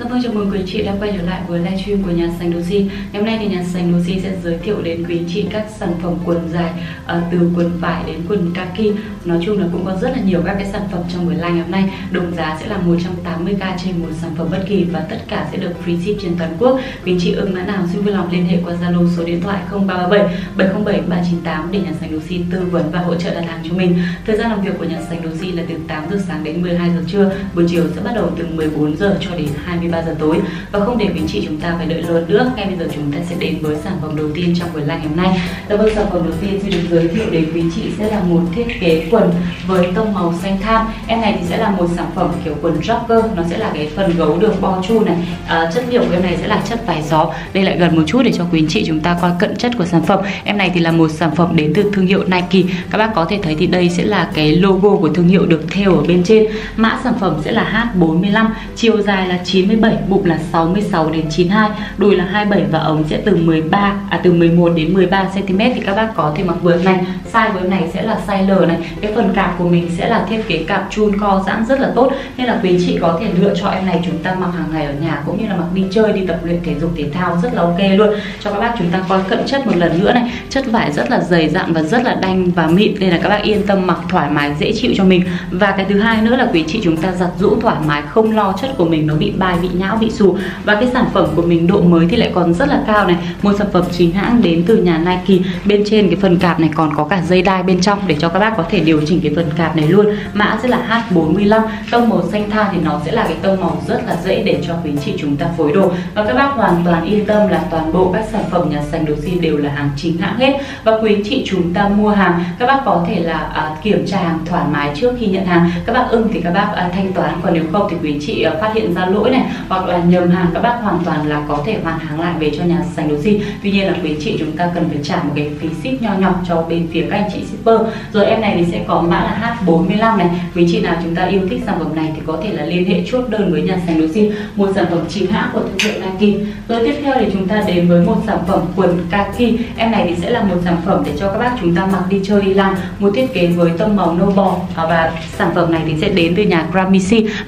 Rất vâng chào mừng quý chị đã quay trở lại với livestream của nhà sành Doji. Ngày hôm nay thì nhà sành Doji sẽ giới thiệu đến quý chị các sản phẩm quần dài uh, từ quần vải đến quần kaki. Nói chung là cũng có rất là nhiều các cái sản phẩm trong buổi live ngày hôm nay. Đồng giá sẽ là 180k trên một sản phẩm bất kỳ và tất cả sẽ được free ship trên toàn quốc. Quý chị ưng mã nào xin vui lòng liên hệ qua Zalo số điện thoại 0337 707 398 để nhà sành Doji tư vấn và hỗ trợ đặt hàng cho mình. Thời gian làm việc của nhà sành Doji là từ 8 giờ sáng đến 12 giờ trưa. Buổi chiều sẽ bắt đầu từ 14 giờ cho đến 23 giờ tối. Và không để quý chị chúng ta phải đợi lâu nữa. Ngay bây giờ chúng ta sẽ đến với sản phẩm đầu tiên trong buổi live ngày hôm nay. Và vâng sản phẩm đầu tiên xin được giới thiệu đến quý chị sẽ là một thiết kế quần với tông màu xanh tham. em này thì sẽ là một sản phẩm kiểu quần jogger. Nó sẽ là cái phần gấu được bo chu này. À, chất liệu của em này sẽ là chất vải gió. Đây lại gần một chút để cho quý chị chúng ta coi cận chất của sản phẩm. Em này thì là một sản phẩm đến từ thương hiệu Nike. Các bác có thể thấy thì đây sẽ là cái logo của thương hiệu được thêu ở bên trên. Mã sản phẩm sẽ là H45 chiều dài là 97 bụng là 66 đến 92 đùi là 27 và ống sẽ từ 13 à từ 11 đến 13 cm thì các bác có thể mặc vừa này. Size với này sẽ là size L này. Cái phần cạp của mình sẽ là thiết kế cạp chun co giãn rất là tốt. Nên là quý chị có thể lựa cho em này chúng ta mặc hàng ngày ở nhà cũng như là mặc đi chơi, đi tập luyện thể dục, thể thao rất là ok luôn. Cho các bác chúng ta coi cận chất một lần nữa này. Chất vải rất là dày dặn và rất là đanh và mịn. Nên là các bác yên tâm mặc thoải mái, dễ chịu cho mình. Và cái thứ hai nữa là quý chị chúng ta giặt rũ thoải mái, không lo chất của mình nó bị bay bị nhão bị xù. Và cái sản phẩm của mình độ mới thì lại còn rất là cao này. Một sản phẩm chính hãng đến từ nhà Nike. Bên trên cái phần cạp này còn có cả dây đai bên trong để cho các bác có thể điều chỉnh cái phần cạp này luôn. Mã sẽ là H45 tông màu xanh than thì nó sẽ là cái tông màu rất là dễ để cho quý chị chúng ta phối đồ. Và các bác hoàn toàn yên tâm là toàn bộ các sản phẩm nhà sành đồ xin đều là hàng chính hãng hết. Và quý chị chúng ta mua hàng các bác có thể là à, kiểm tra hàng thoải mái trước khi nhận hàng. Các bác ưng thì các bác à, thanh toán. Còn nếu không thì quý chị à, phát hiện ra lỗi này hoặc là nhầm hàng, các bác hoàn toàn là có thể hoàn hàng lại về cho nhà sành đồ xin. Tuy nhiên là quý chị chúng ta cần phải trả một cái phí ship nho nhỏ cho bên phía các anh chị shipper. Rồi em này thì sẽ có mã là H45 này. Quý chị nào chúng ta yêu thích sản phẩm này thì có thể là liên hệ chốt đơn với nhà sành đồ xin, một sản phẩm chính hãng của thương hiệu Nike. Rồi tiếp theo thì chúng ta đến với một sản phẩm quần kaki. Em này thì sẽ là một sản phẩm để cho các bác chúng ta mặc đi chơi, đi làm một thiết kế với tông màu nâu bò. Và sản phẩm này thì sẽ đến từ nhà Grammy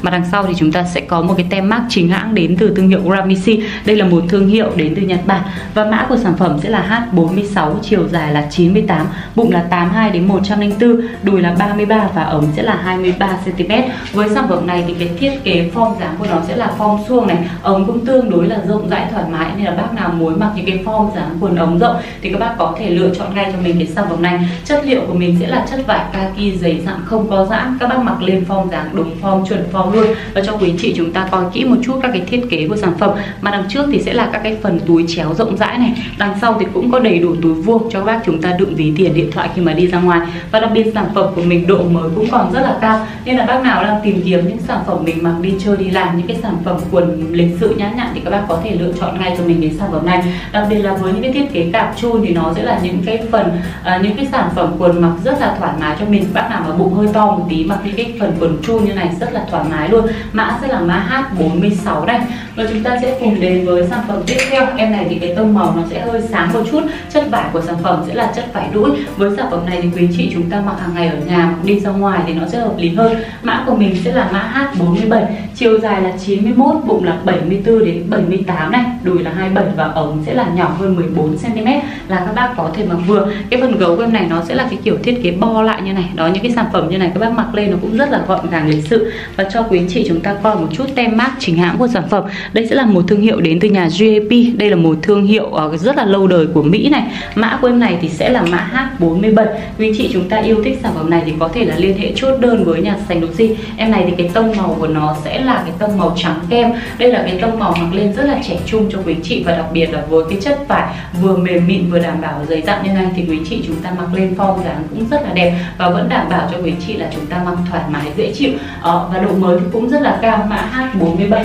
mà đằng sau thì chúng ta sẽ có một cái tem mác chính hãng đến từ thương hiệu Grammy đây là một thương hiệu đến từ Nhật Bản. Và mã của sản phẩm sẽ là H46 chiều dài là 98 bụng là 82 đến 104 đùi là 33 và ống sẽ là 23 cm với sản phẩm này thì cái thiết kế form dáng của nó sẽ là form suông này. Ống cũng tương đối là rộng, rãi, thoải mái, nên là bác nào muốn mặc những cái form dáng quần ống rộng thì các bác có thể lựa chọn ngay cho mình cái sản phẩm này. Chất liệu của mình sẽ là chất vải kaki dày dặn không có giãn các bác mặc lên form dáng đúng form, chuẩn form luôn. Và cho quý chị chúng ta coi kỹ một chút các cái thiết kế của sản phẩm. Mà đằng trước thì sẽ là các cái phần túi chéo rộng rãi này. Đằng sau thì cũng có đầy đủ túi vuông cho các bác chúng ta đựng ví tiền điện thoại khi mà đi ra ngoài. Và đặc biệt sản phẩm của mình độ mới cũng còn rất là cao. Nên là bác nào đang tìm kiếm những sản phẩm mình mặc đi chơi đi làm những cái sản phẩm quần lịch sự nhã nhặn thì các bác có thể lựa chọn ngay cho mình cái sản phẩm này. Đặc biệt là với những cái thiết kế cạp chun thì nó sẽ là những cái phần uh, những cái sản phẩm quần mặc rất là thoải mái cho mình. Bác nào mà bụng hơi to một tí mặc những cái phần quần chun như này rất là thoải mái luôn. Mã sẽ là mã 16 này và chúng ta sẽ cùng đến với sản phẩm tiếp theo. Em này thì cái tông màu nó sẽ hơi sáng một chút. Chất vải của sản phẩm sẽ là chất vải đũi. Với sản phẩm này thì quý chị chúng ta mặc hàng ngày ở nhà, đi ra ngoài thì nó sẽ hợp lý hơn. Mã của mình sẽ là mã H47 chiều dài là 91 bụng là 74 đến 78 này. Đùi là 27 và ống sẽ là nhỏ hơn 14 cm là các bác có thể mặc vừa. Cái phần gấu của em này nó sẽ là cái kiểu thiết kế bo lại như này. Đó, những cái sản phẩm như này các bác mặc lên nó cũng rất là gọn gàng lịch sự. Và cho quý chị chúng ta coi một chút tem mác chính hãng của sản phẩm. Đây sẽ là một thương hiệu đến từ nhà GAP đây là một thương hiệu ờ, rất là lâu đời của Mỹ này. Mã của em này thì sẽ là mã H47. Quý chị chúng ta yêu thích sản phẩm này thì có thể là liên hệ chốt đơn với nhà sành Lucy em này thì cái tông màu của nó sẽ là cái tông màu trắng kem. Đây là cái tông màu mặc lên rất là trẻ trung cho quý chị và đặc biệt là với cái chất vải vừa mềm mịn vừa đảm bảo dày dặn như này thì quý chị chúng ta mặc lên form dáng cũng rất là đẹp và vẫn đảm bảo cho quý chị là chúng ta mặc thoải mái, dễ chịu. Ờ, và độ mới thì cũng rất là cao, mã H47.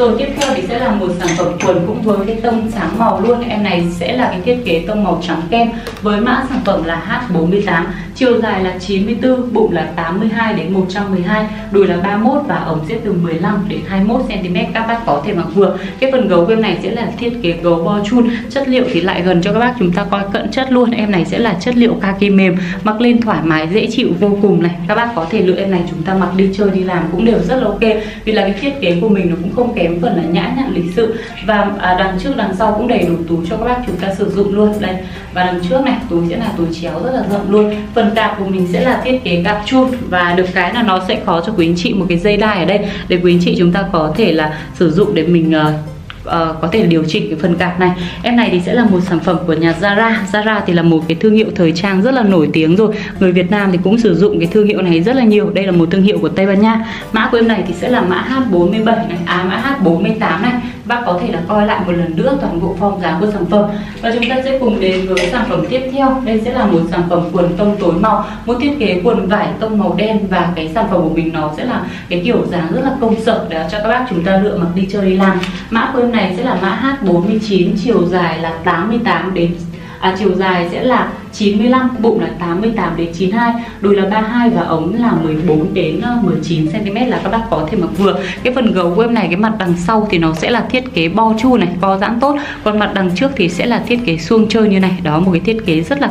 rồi tiếp theo thì sẽ là một sản phẩm quần cũng với cái tông sáng màu luôn. Em này sẽ là cái thiết kế tông màu trắng kem với mã sản phẩm là H48 chiều dài là 94 bụng là 82 đến 112 đùi là 31 và ống sẽ từ 15 đến 21 cm các bác có thể mặc vừa. Cái phần gấu em này sẽ là thiết kế gấu bo chun. Chất liệu thì lại gần cho các bác, chúng ta coi cận chất luôn. Em này sẽ là chất liệu kaki mềm, mặc lên thoải mái, dễ chịu, vô cùng này. Các bác có thể lựa em này, chúng ta mặc đi chơi, đi làm cũng đều rất là ok. Vì là cái thiết kế của mình nó cũng không kém phần là nhã nhặn lịch sự. Và à, đằng trước đằng sau cũng đầy đủ túi cho các bác chúng ta sử dụng luôn. Đây. Và đằng trước này túi sẽ là túi chéo rất là rộng luôn. Phần cạp của mình sẽ là thiết kế cạp chun. Và được cái là nó sẽ có cho quý anh chị một cái dây đai ở đây để quý anh chị chúng ta có thể là sử dụng để mình uh, uh, có thể điều chỉnh cái phần cạp này. Em này thì sẽ là một sản phẩm của nhà Zara. Zara thì là một cái thương hiệu thời trang rất là nổi tiếng rồi. Người Việt Nam thì cũng sử dụng cái thương hiệu này rất là nhiều. Đây là một thương hiệu của Tây Ban Nha. Mã của em này thì sẽ là mã H47 này à mã H48 này bác có thể là coi lại một lần nữa toàn bộ form dáng của sản phẩm. Và chúng ta sẽ cùng đến với sản phẩm tiếp theo. Đây sẽ là một sản phẩm quần tông tối màu một thiết kế quần vải tông màu đen và cái sản phẩm của mình nó sẽ là cái kiểu dáng rất là công sở để cho các bác chúng ta lựa mặc đi chơi đi làm. Mã của em này sẽ là mã H49 chiều dài là 88 đến à, chiều dài sẽ là 95, bụng là 88 đến 92, đùi là 32 và ống là 14 đến ờ, 19 cm là các bác có thể mặc vừa. Cái phần gấu của em này cái mặt đằng sau thì nó sẽ là thiết kế bo chu này, bo giãn tốt. Còn mặt đằng trước thì sẽ là thiết kế suông chơi như này. Đó một cái thiết kế rất là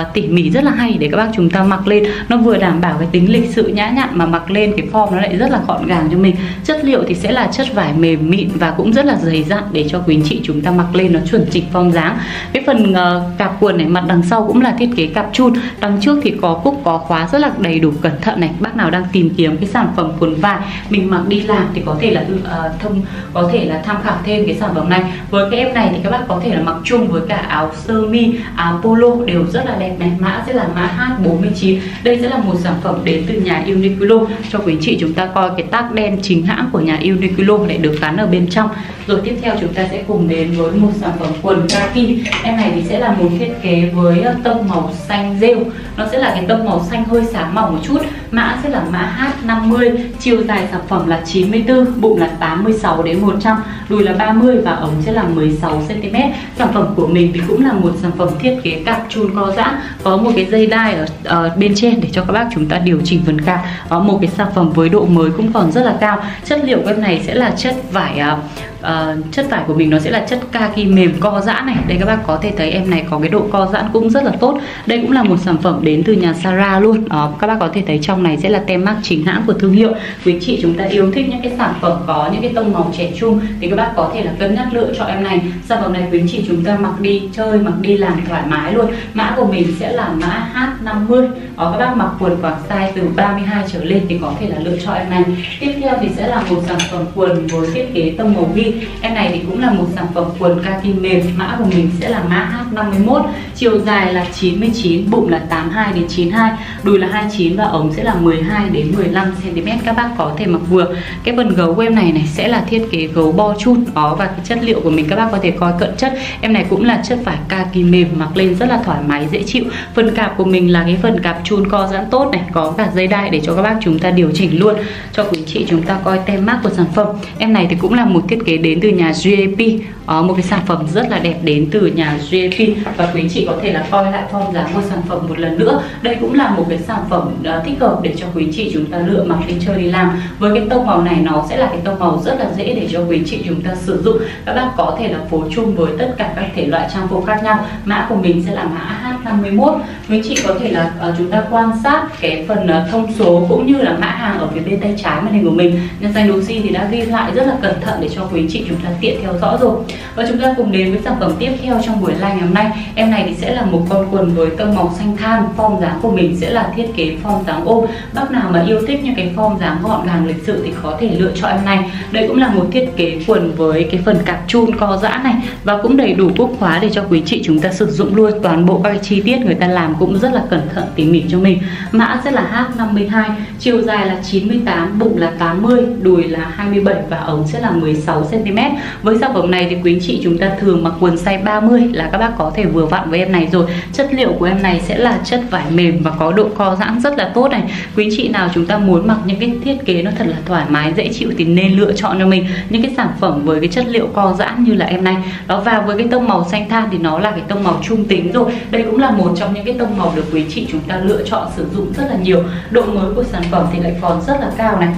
uh, tỉ mỉ rất là hay để các bác chúng ta mặc lên. Nó vừa đảm bảo cái tính lịch sự nhã nhặn mà mặc lên cái form nó lại rất là gọn gàng cho mình. Chất liệu thì sẽ là chất vải mềm mịn và cũng rất là dày dặn để cho quý anh chị chúng ta mặc lên nó chuẩn chỉnh form dáng. Cái phần uh, cạp quần này mặt đằng sau cũng là thiết kế cặp chun. Đằng trước thì có cúc có khóa rất là đầy đủ cẩn thận này. Bác nào đang tìm kiếm cái sản phẩm quần vải mình mặc đi làm thì có thể là uh, thông có thể là tham khảo thêm cái sản phẩm này. Với cái em này thì các bác có thể là mặc chung với cả áo sơ mi áo polo đều rất là đẹp này. Mã sẽ là mã H49 đây sẽ là một sản phẩm đến từ nhà Uniqlo. Cho quý chị chúng ta coi cái tác đen chính hãng của nhà Uniqlo lại được gắn ở bên trong. Rồi tiếp theo chúng ta sẽ cùng đến với một sản phẩm quần kaki em này thì sẽ là một thiết kế với ờ, tông tông màu xanh rêu. Nó sẽ là cái tông màu xanh hơi sáng mỏng một chút. Mã sẽ là mã H50 chiều dài sản phẩm là 94 bụng là 86 đến 100 đùi là 30 và ống sẽ là 16 cm sản phẩm của mình thì cũng là một sản phẩm thiết kế cạp chun co giãn có một cái dây đai ở, ở bên trên để cho các bác chúng ta điều chỉnh phần cạp có một cái sản phẩm với độ mới cũng còn rất là cao. Chất liệu cái này sẽ là chất vải uh, uh, chất vải của mình nó sẽ là chất kaki mềm co giãn này. Đây các bác có thể thấy em này có cái độ co giãn cũng rất là tốt. Đây cũng là một sản phẩm đến từ nhà Sara luôn. Đó, các bác có thể thấy trong này sẽ là tem mác chính hãng của thương hiệu. Quý chị chúng ta yêu thích những cái sản phẩm có những cái tông màu trẻ trung thì các bác có thể là cân nhắc lựa cho em này. Sản phẩm này quý chị chúng ta mặc đi chơi mặc đi làm thoải mái luôn. Mã của mình sẽ là mã H50 đó, ờ, các bác mặc quần khoảng size từ 32 trở lên thì có thể là lựa cho em này. Tiếp theo thì sẽ là một sản phẩm quần với thiết kế tông màu ghi em này thì cũng là một sản phẩm quần kaki mềm, mã của mình sẽ là mã H51 chiều dài là 99 bụng là 82 đến 92 đùi là 29 và ống sẽ là 12 đến 15 cm. Các bác có thể mặc vừa. Cái phần gấu của em này này sẽ là thiết kế gấu bo chun đó và cái chất liệu của mình. Các bác có thể coi cận chất. Em này cũng là chất vải kaki mềm, mặc lên rất là thoải mái, dễ chịu. Phần cạp của mình là cái phần cạp chun co giãn tốt này, có cả dây đai để cho các bác chúng ta điều chỉnh luôn cho quý chị chúng ta coi tem mác của sản phẩm. Em này thì cũng là một thiết kế đến từ nhà GAP uh, ờ, một cái sản phẩm rất là đẹp đến từ nhà GAP và quý chị có thể là coi lại form dáng của sản phẩm một lần nữa. Đây cũng là một cái sản phẩm uh, thích hợp để cho quý chị chúng ta lựa mặc đi chơi đi làm. Với cái tông màu này nó sẽ là cái tông màu rất là dễ để cho quý chị chúng ta sử dụng. Các bác có thể là phối chung với tất cả các thể loại trang phục khác nhau. Mã của mình sẽ là mã H51 quý chị có thể là uh, chúng ta quan sát cái phần uh, thông số cũng như là mã hàng ở phía bên tay trái màn hình của mình. Nhân danh Lucy thì đã ghi lại rất là cẩn thận để cho quý chị chúng ta tiện theo dõi rồi. Và chúng ta cùng đến với sản phẩm tiếp theo trong buổi live ngày hôm nay. Em này thì sẽ là một con quần với tông màu xanh than form dáng của mình sẽ là thiết kế form dáng ôm. Bác nào mà yêu thích những cái form dáng gọn gàng lịch sự thì có thể lựa chọn em này. Đây cũng là một thiết kế quần với cái phần cạp chun co giãn này và cũng đầy đủ cúc khóa để cho quý chị chúng ta sử dụng luôn toàn bộ các chi tiết người ta làm cũng rất là cẩn thận, tỉ mỉ cho mình. Mã sẽ là H52 chiều dài là 98 bụng là 80 đùi là 27 và ống sẽ là 16 cm với sản phẩm này thì quý anh chị chúng ta thường mặc quần size 30 là các bác có thể vừa vặn với em này rồi. Chất liệu của em này sẽ là chất vải mềm và có độ co giãn rất là tốt này. Quý anh chị nào chúng ta muốn mặc những cái thiết kế nó thật là thoải mái, dễ chịu thì nên lựa chọn cho mình những cái sản phẩm với cái chất liệu co giãn như là em này. Đó, và với cái tông màu xanh than thì nó là cái tông màu trung tính rồi. Đây cũng là một trong những cái tông màu được quý chị chúng ta lựa chọn sử dụng rất là nhiều. Độ mới của sản phẩm thì lại còn rất là cao này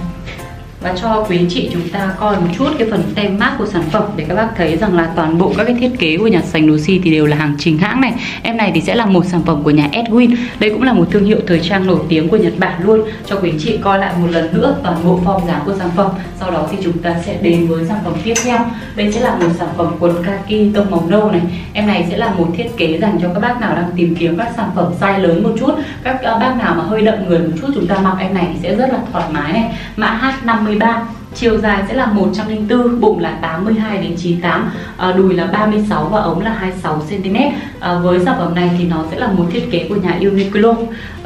và cho quý anh chị chúng ta coi một chút cái phần tem mát của sản phẩm để các bác thấy rằng là toàn bộ các cái thiết kế của nhà sành Lucy thì đều là hàng chính hãng này. Em này thì sẽ là một sản phẩm của nhà Edwin. Đây cũng là một thương hiệu thời trang nổi tiếng của Nhật Bản luôn. Cho quý anh chị coi lại một lần nữa toàn bộ form dáng của sản phẩm. Sau đó thì chúng ta sẽ đến với sản phẩm tiếp theo. Đây sẽ là một sản phẩm quần kaki tông màu nâu này. Em này sẽ là một thiết kế dành cho các bác nào đang tìm kiếm các sản phẩm size lớn một chút. Các ờ, bác nào mà hơi đậm người một chút chúng ta mặc em này thì sẽ rất là thoải mái này. Mã H50 23 Chiều dài sẽ là 104, bụng là 82 đến 98, à, ờ, đùi là 36 và ống là 26 cm. À, với sản phẩm này thì nó sẽ là một thiết kế của nhà Uniqlo.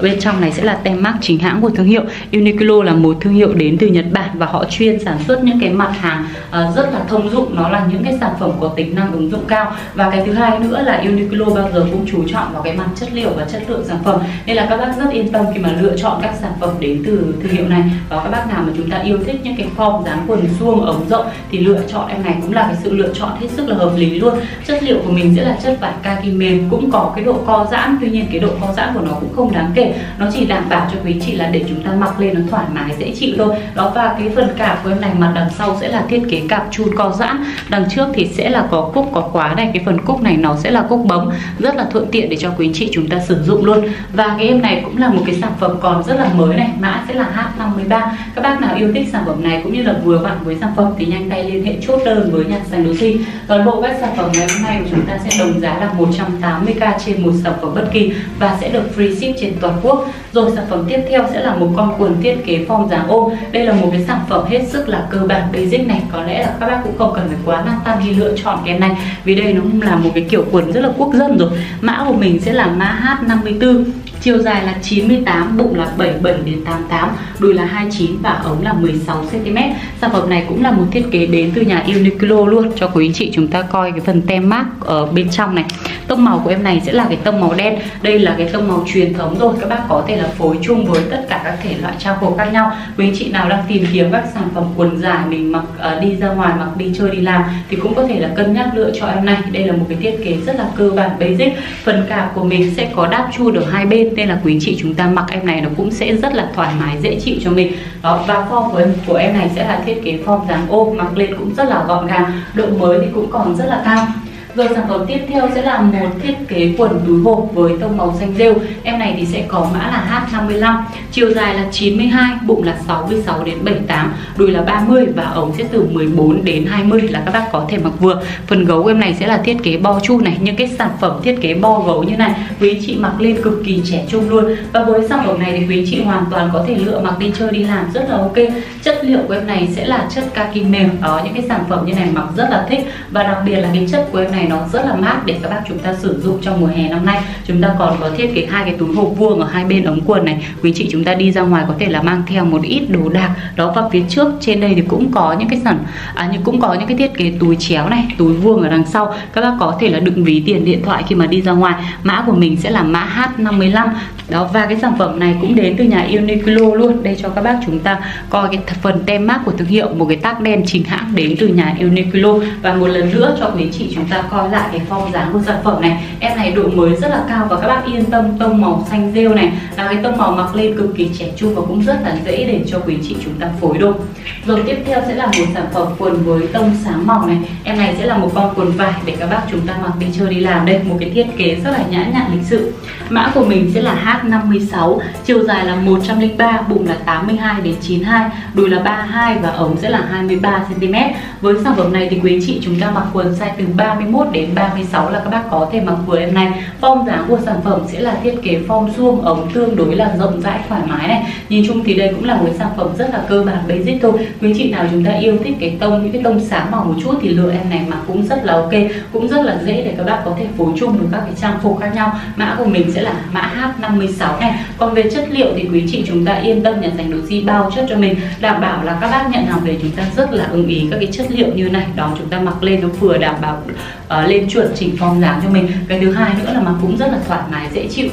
Bên trong này sẽ là tem mác chính hãng của thương hiệu. Uniqlo là một thương hiệu đến từ Nhật Bản và họ chuyên sản xuất những cái mặt hàng à, rất là thông dụng, nó là những cái sản phẩm có tính năng ứng dụng cao. Và cái thứ hai nữa là Uniqlo bao giờ cũng chú trọng vào cái mặt chất liệu và chất lượng sản phẩm. Nên là các bác rất yên tâm khi mà lựa chọn các sản phẩm đến từ thương hiệu này. Và các bác nào mà chúng ta yêu thích những cái form dáng quần suông ống rộng thì lựa chọn, em này cũng là cái sự lựa chọn hết sức là hợp lý luôn. Chất liệu của mình sẽ là chất vải kaki mềm, cũng có cái độ co giãn, tuy nhiên cái độ co giãn của nó cũng không đáng kể. Nó chỉ đảm bảo cho quý chị là để chúng ta mặc lên nó thoải mái, dễ chịu thôi. Đó, và cái phần cạp của em này mặt đằng sau sẽ là thiết kế cạp chun co giãn. Đằng trước thì sẽ là có cúc, có khóa này. Cái phần cúc này nó sẽ là cúc bấm rất là thuận tiện để cho quý chị chúng ta sử dụng luôn. Và cái em này cũng là một cái sản phẩm còn rất là mới này, mã sẽ là H53 các bác nào yêu thích sản phẩm này cũng như là vừa vặn với sản phẩm thì nhanh tay liên hệ chốt đơn với nhà sành Lucy toàn bộ các sản phẩm ngày hôm nay của chúng ta sẽ đồng giá là 180k trên một sản phẩm bất kỳ và sẽ được free ship trên toàn quốc. Rồi sản phẩm tiếp theo sẽ là một con quần thiết kế form dáng ôm. Đây là một cái sản phẩm hết sức là cơ bản, basic này. Có lẽ là các bác cũng không cần phải quá lăn tăn khi lựa chọn cái này, vì đây nó là một cái kiểu quần rất là quốc dân rồi. Mã của mình sẽ là mã H54 Chiều dài là 98, bụng là 77 đến 88, đùi là 29 và ống là 16 cm. Sản phẩm này cũng là một thiết kế đến từ nhà Uniqlo luôn cho quý anh chị chúng ta coi cái phần tem mác ở bên trong này. Tông màu của em này sẽ là cái tông màu đen. Đây là cái tông màu truyền thống rồi. Các bác có thể là phối chung với tất cả các thể loại trang phục khác nhau. Quý anh chị nào đang tìm kiếm các sản phẩm quần dài mình mặc uh, đi ra ngoài mặc đi chơi đi làm thì cũng có thể là cân nhắc lựa chọn em này. Đây là một cái thiết kế rất là cơ bản basic. Phần cạp của mình sẽ có đáp chu được hai bên nên là quý chị, chúng ta mặc em này nó cũng sẽ rất là thoải mái, dễ chịu cho mình. Đó, và form của em của em này sẽ là thiết kế form dáng ôm, mặc lên cũng rất là gọn gàng, độ mới thì cũng còn rất là cao rồi sản phẩm tiếp theo sẽ là một thiết kế quần túi hộp với tông màu xanh rêu. Em này thì sẽ có mã là H55 Chiều dài là 92, bụng là 66 đến 78 Đùi là 30 và ống sẽ từ 14 đến 20 là các bác có thể mặc vừa. Phần gấu em này sẽ là thiết kế bo chu này Những cái sản phẩm thiết kế bo gấu như này Quý chị mặc lên cực kỳ trẻ trung luôn. Và với sản phẩm này thì quý chị hoàn toàn có thể lựa mặc đi chơi đi làm rất là ok. Chất liệu của em này sẽ là chất kaki mềm Đó những cái sản phẩm như này mặc rất là thích. Và đặc biệt là cái chất của em này nó rất là mát để các bác chúng ta sử dụng trong mùa hè năm nay. Chúng ta còn có thiết kế hai cái túi hộp vuông ở hai bên ống quần này. Quý chị chúng ta đi ra ngoài có thể là mang theo một ít đồ đạc. Đó và phía trước trên đây thì cũng có những cái sản à, nhưng cũng có những cái thiết kế túi chéo này túi vuông ở đằng sau. Các bác có thể là đựng ví tiền điện thoại khi mà đi ra ngoài. Mã của mình sẽ là mã H55 đó và cái sản phẩm này cũng đến từ nhà Uniqlo luôn. Đây cho các bác chúng ta coi cái phần tem mác của thương hiệu một cái tag đen chính hãng đến từ nhà Uniqlo. Và một lần nữa cho quý chị chúng ta coi coi lại cái form dáng của sản phẩm này. Em này độ mới rất là cao và các bác yên tâm, tông màu xanh rêu này là cái tông màu mặc lên cực kỳ trẻ trung và cũng rất là dễ để cho quý chị chúng ta phối đồ. Rồi tiếp theo sẽ là một sản phẩm quần với tông sáng màu này. Em này sẽ là một con quần vải để các bác chúng ta mặc đi chơi đi làm đây, một cái thiết kế rất là nhã nhặn lịch sự. Mã của mình sẽ là H56 chiều dài là 103 bụng là 82 đến 92 đùi là 32 và ống sẽ là 23 cm với sản phẩm này thì quý chị chúng ta mặc quần size từ 31 đến 36 là các bác có thể mặc vừa em này form dáng của sản phẩm sẽ là thiết kế form suông ống tương đối là rộng rãi thoải mái này. Nhìn chung thì đây cũng là một sản phẩm rất là cơ bản basic thôi. Quý chị nào chúng ta yêu thích cái tông những cái tông sáng màu một chút thì lựa em này mặc cũng rất là ok. Cũng rất là dễ để các bác có thể phối chung được các cái trang phục khác nhau. Mã của mình sẽ là mã H56 này. Còn về chất liệu thì quý chị chúng ta yên tâm nhà sành đồ di bao chất cho mình. Đảm bảo là các bác nhận hàng về chúng ta rất là ưng ý các cái chất liệu như này. Đó chúng ta mặc lên nó vừa đảm bảo uh, Ờ, lên chuẩn chỉnh form dáng cho mình. Cái thứ hai nữa là mặc cũng rất là thoải mái, dễ chịu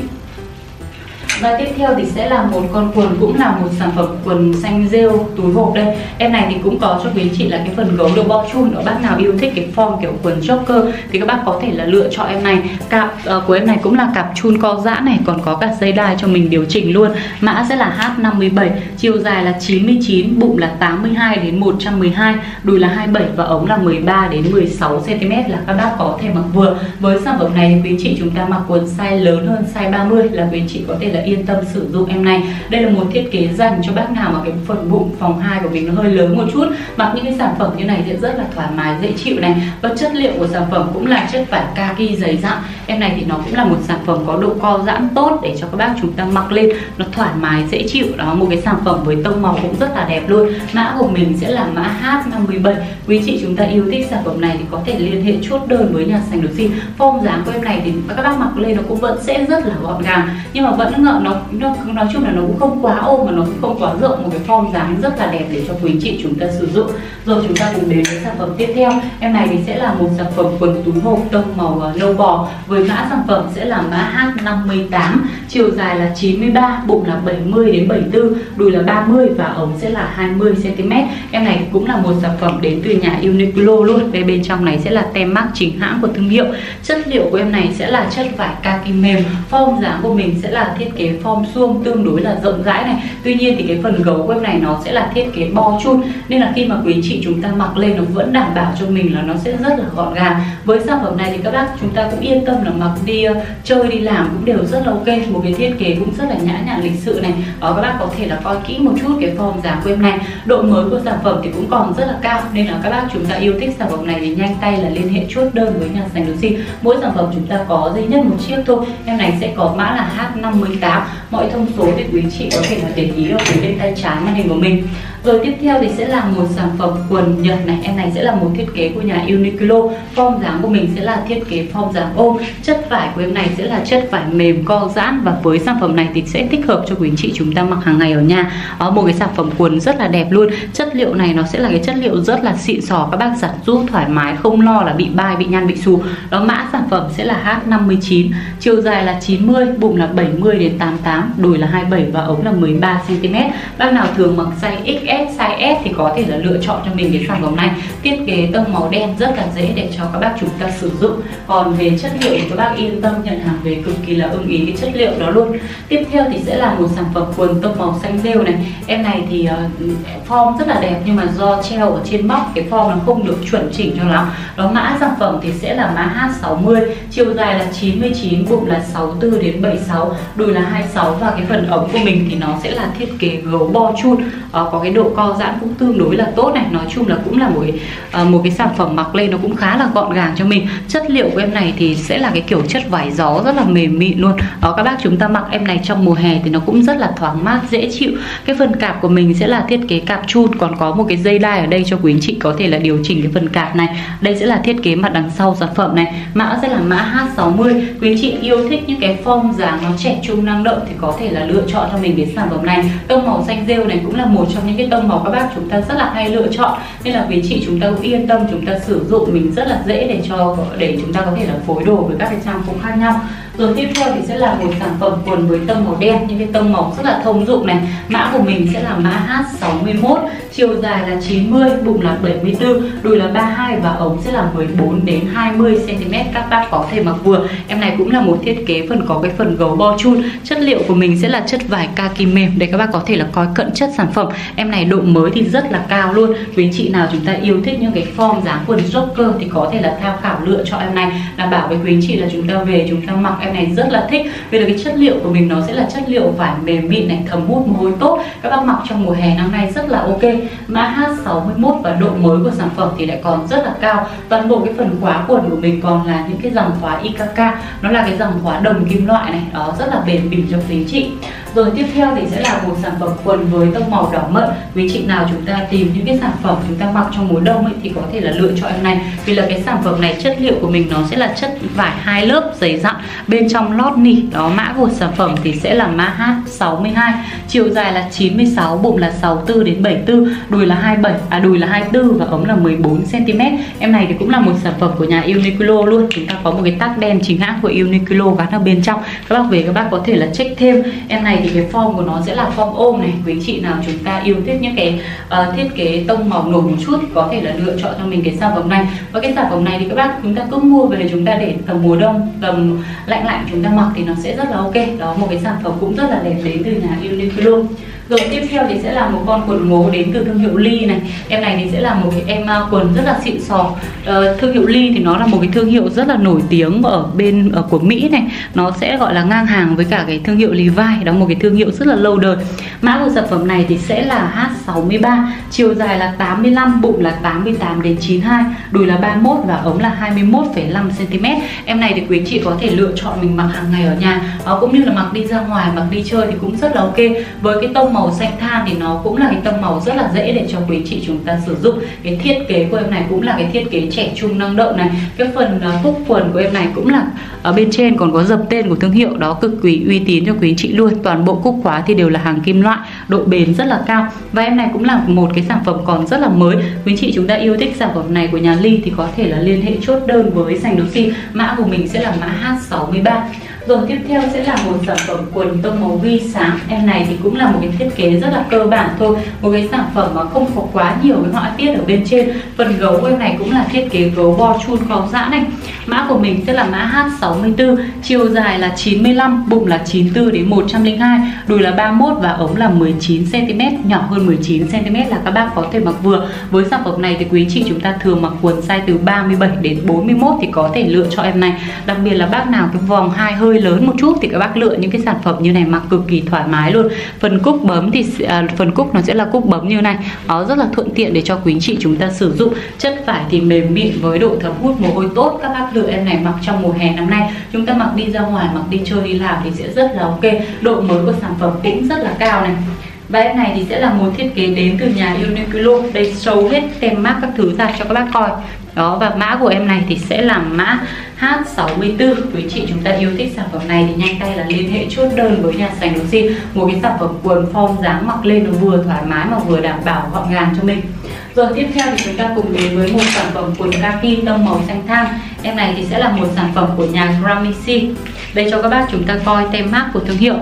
và tiếp theo thì sẽ là một con quần cũng là một sản phẩm quần xanh rêu túi hộp đây. Em này thì cũng có cho quý chị là cái phần gấu được bo chun. Ở bác nào yêu thích cái form kiểu quần joker thì các bác có thể là lựa chọn em này. Cạp uh, ờ, của em này cũng là cạp chun co giãn này còn có cả dây đai cho mình điều chỉnh luôn. Mã sẽ là H57 chiều dài là 99 bụng là 82 đến 112 đùi là 27 và ống là 13 đến 16 cm là các bác có thể mặc vừa. Với sản phẩm này thì quý chị chúng ta mặc quần size lớn hơn size 30 là quý chị có thể là yên tâm sử dụng em này. Đây là một thiết kế dành cho bác nào mà cái phần bụng phòng hai của mình nó hơi lớn một chút. Mặc những cái sản phẩm như này sẽ rất là thoải mái, dễ chịu này. Và chất liệu của sản phẩm cũng là chất vải kaki dày dặn. Em này thì nó cũng là một sản phẩm có độ co giãn tốt để cho các bác chúng ta mặc lên. Nó thoải mái, dễ chịu. Đó, một cái sản phẩm với tông màu cũng rất là đẹp luôn. Mã của mình sẽ là mã H57. Quý chị chúng ta yêu thích sản phẩm này thì có thể liên hệ chốt đơn với nhà sành được xin form dáng của em này thì các bác mặc lên nó cũng vẫn sẽ rất là gọn gàng. Nhưng mà vẫn nó nó, nó nói chung là nó cũng không quá ôm mà nó cũng không quá rộng một cái form dáng rất là đẹp để cho quý chị chúng ta sử dụng. Rồi chúng ta cùng đến với sản phẩm tiếp theo. Em này thì sẽ là một sản phẩm quần túi hộp tông màu à, nâu bò với mã sản phẩm sẽ là mã H58 chiều dài là 93 bụng là 70 đến 74 đùi là 30 và ống sẽ là 20 cm em này cũng là một sản phẩm đến từ nhà Uniqlo luôn. Về bên trong này sẽ là tem mác chính hãng của thương hiệu. Chất liệu của em này sẽ là chất vải kaki mềm form dáng của mình sẽ là thiết kế form suông tương đối là rộng rãi này. Tuy nhiên thì cái phần gấu của em này nó sẽ là thiết kế bo chun nên là khi mà quý chị chúng ta mặc lên nó vẫn đảm bảo cho mình là nó sẽ rất là gọn gàng. Với sản phẩm này thì các bác chúng ta cũng yên tâm là mặc đi uh, chơi đi làm cũng đều rất là ok. Một cái thiết kế cũng rất là nhã nhặn lịch sự này. Đó các bác có thể là coi kỹ một chút cái form dáng của em này. Độ mới của sản phẩm thì cũng còn rất là cao nên là các bác chúng ta yêu thích sản phẩm này thì nhanh tay là liên hệ chốt đơn với nhà sành Lucy. Mỗi sản phẩm chúng ta có duy nhất một chiếc thôi. Em này sẽ có mã là H58 mọi thông số thì quý chị có thể là để ý ở phía bên tay trái màn hình của mình rồi tiếp theo thì sẽ là một sản phẩm quần Nhật này. Em này sẽ là một thiết kế của nhà Uniqlo. Form dáng của mình sẽ là thiết kế form dáng ôm. Chất vải của em này sẽ là chất vải mềm co giãn. Và với sản phẩm này thì sẽ thích hợp cho quý anh chị chúng ta mặc hàng ngày ở nhà. Đó, Một cái sản phẩm quần rất là đẹp luôn. Chất liệu này nó sẽ là cái chất liệu rất là xịn sò. Các bác giặt rũ thoải mái không lo là bị bay, bị nhăn, bị xù. Đó mã sản phẩm sẽ là H59 Chiều dài là 90, bụng là 70 đến 88 Đùi là 27 và ống là 13cm Bác nào thường mặc size XS S, size S thì có thể là lựa chọn cho mình cái sản phẩm này. Thiết kế tông màu đen rất là dễ để cho các bác chúng ta sử dụng. Còn về chất liệu thì các bác yên tâm nhận hàng về cực kỳ là ưng ý cái chất liệu đó luôn. Tiếp theo thì sẽ là một sản phẩm quần tông màu xanh rêu này. Em này thì uh, form rất là đẹp nhưng mà do treo ở trên bóc cái form nó không được chuẩn chỉnh cho lắm. Đó mã sản phẩm thì sẽ là mã H60 Chiều dài là 99, bụng là 64 đến 76 Đùi là 26 và cái phần ống của mình thì nó sẽ là thiết kế gấu bo chun. Uh, Có cái độ độ co giãn cũng tương đối là tốt này. Nói chung là cũng là một uh, một cái sản phẩm mặc lên nó cũng khá là gọn gàng cho mình. Chất liệu của em này thì sẽ là cái kiểu chất vải gió rất là mềm mịn luôn. Đó các bác chúng ta mặc em này trong mùa hè thì nó cũng rất là thoáng mát dễ chịu. Cái phần cạp của mình sẽ là thiết kế cạp chun còn có một cái dây đai ở đây cho quý anh chị có thể là điều chỉnh cái phần cạp này. Đây sẽ là thiết kế mặt đằng sau sản phẩm này. Mã sẽ là mã H60 quý anh chị yêu thích những cái form dáng nó trẻ trung năng động thì có thể là lựa chọn cho mình cái sản phẩm này. Tông màu xanh rêu này cũng là một trong những cái tông màu các bác chúng ta rất là hay lựa chọn. Nên là quý chị chúng ta cũng yên tâm, chúng ta sử dụng mình rất là dễ để cho, để chúng ta có thể là phối đồ với các cái trang phục khác nhau rồi tiếp theo thì sẽ là một sản phẩm quần với tông màu đen. Những cái tông màu rất là thông dụng này. Mã của mình sẽ là mã H61 chiều dài là 90 bụng là 74 đùi là 32 và ống sẽ là 14 đến 20 cm các bác có thể mặc vừa. Em này cũng là một thiết kế phần có cái phần gấu bo chun. Chất liệu của mình sẽ là chất vải kaki mềm. Để các bác có thể là coi cận chất sản phẩm. Em này độ mới thì rất là cao luôn. Quý chị nào chúng ta yêu thích những cái form dáng quần joker thì có thể là tham khảo lựa chọn em này. Là bảo với quý chị là chúng ta về chúng ta mặc em này rất là thích, vì là cái chất liệu của mình nó sẽ là chất liệu vải mềm mịn này, thấm hút mồ hôi tốt. Các bác mặc trong mùa hè năm nay rất là ok. Mã H61 và độ mới của sản phẩm thì lại còn rất là cao. Toàn bộ cái phần khóa quần của mình còn là những cái dòng khóa IKK nó là cái dòng khóa đồng kim loại này, đó, rất là bền bỉ cho quý chị rồi tiếp theo thì sẽ là một sản phẩm quần với tông màu đỏ mận. Quý chị nào chúng ta tìm những cái sản phẩm chúng ta mặc trong mùa đông ấy, thì có thể là lựa chọn em này. Vì là cái sản phẩm này chất liệu của mình nó sẽ là chất vải hai lớp dày dặn. Bên trong lót nỉ đó mã của sản phẩm thì sẽ là mã H62 chiều dài là 96 bụng là 64 đến 74 đùi là 27 à đùi là 24 và ống là 14 cm em này thì cũng là một sản phẩm của nhà Uniqlo luôn. Chúng ta có một cái tag đen chính hãng của Uniqlo gắn ở bên trong. Các bác về các bác có thể là check thêm. Em này thì cái form của nó sẽ là form ôm này. Quý chị nào chúng ta yêu thích những cái uh, thiết kế tông màu nổi một chút có thể là lựa chọn cho mình cái sản phẩm này. Và cái sản phẩm này thì các bác chúng ta cứ mua về chúng ta để tầm mùa đông tầm lạnh lạnh chúng ta mặc thì nó sẽ rất là ok. Đó một cái sản phẩm cũng rất là đẹp đến từ nhà Uniqlo rồi tiếp theo thì sẽ là một con quần ngố đến từ thương hiệu Ly này. Em này thì sẽ là một cái em quần rất là xịn sò. Ờ, Thương hiệu Ly thì nó là một cái thương hiệu rất là nổi tiếng ở bên ở của Mỹ này. Nó sẽ gọi là ngang hàng với cả cái thương hiệu Levi Đó một cái thương hiệu rất là lâu đời. Mã của sản phẩm này thì sẽ là H63 Chiều dài là 85, bụng là 88 đến 92 Đùi là 31 và ống là 21,5cm Em này thì quý chị có thể lựa chọn mình mặc hàng ngày ở nhà. Ờ, Cũng như là mặc đi ra ngoài, mặc đi chơi thì cũng rất là ok. Với cái tông màu màu xanh than thì nó cũng là cái tông màu rất là dễ để cho quý chị chúng ta sử dụng. Cái thiết kế của em này cũng là cái thiết kế trẻ trung năng động này. Cái phần uh, quần của em này cũng là ở bên trên còn có dập tên của thương hiệu đó cực kỳ uy tín cho quý chị luôn. Toàn bộ cúc khóa thì đều là hàng kim loại độ bền rất là cao. Và em này cũng là một cái sản phẩm còn rất là mới. Quý chị chúng ta yêu thích sản phẩm này của nhà Ly thì có thể là liên hệ chốt đơn với sành Doxy mã của mình sẽ là mã H63 rồi tiếp theo sẽ là một sản phẩm quần tông màu ghi sáng. Em này thì cũng là một cái thiết kế rất là cơ bản thôi. Một cái sản phẩm mà không có quá nhiều cái họa tiết ở bên trên. Phần gấu của em này cũng là thiết kế gấu bo chun khó giãn này. Mã của mình sẽ là mã H64 Chiều dài là 95, bụng là 94 đến 102 Đùi là 31 và ống là 19cm Nhỏ hơn 19cm là các bác có thể mặc vừa. Với sản phẩm này thì quý chị chúng ta thường mặc quần size từ 37 đến 41 Thì có thể lựa cho em này. Đặc biệt là bác nào cái vòng hai hơi hơi lớn một chút thì các bác lựa những cái sản phẩm như này mặc cực kỳ thoải mái luôn. Phần cúc bấm thì à, phần cúc nó sẽ là cúc bấm như này. Nó rất là thuận tiện để cho quý chị chúng ta sử dụng. Chất vải thì mềm mịn với độ thấm hút mồ hôi tốt. Các bác lựa em này mặc trong mùa hè năm nay. Chúng ta mặc đi ra ngoài mặc đi chơi đi làm thì sẽ rất là ok. Độ mới của sản phẩm cũng rất là cao này. Và em này thì sẽ là một thiết kế đến từ nhà Uniqlo. Đây show hết tem mác các thứ ra cho các bác coi đó, và mã của em này thì sẽ là mã H64. Quý chị chúng ta yêu thích sản phẩm này thì nhanh tay là liên hệ chốt đơn với nhà sành Lucy một cái sản phẩm quần form dáng mặc lên nó vừa thoải mái mà vừa đảm bảo gọn gàng cho mình. Rồi, tiếp theo thì chúng ta cùng đến với một sản phẩm quần kaki tông màu xanh than Em này thì sẽ là một sản phẩm của nhà Grammy Đây cho các bác chúng ta coi tem mác của thương hiệu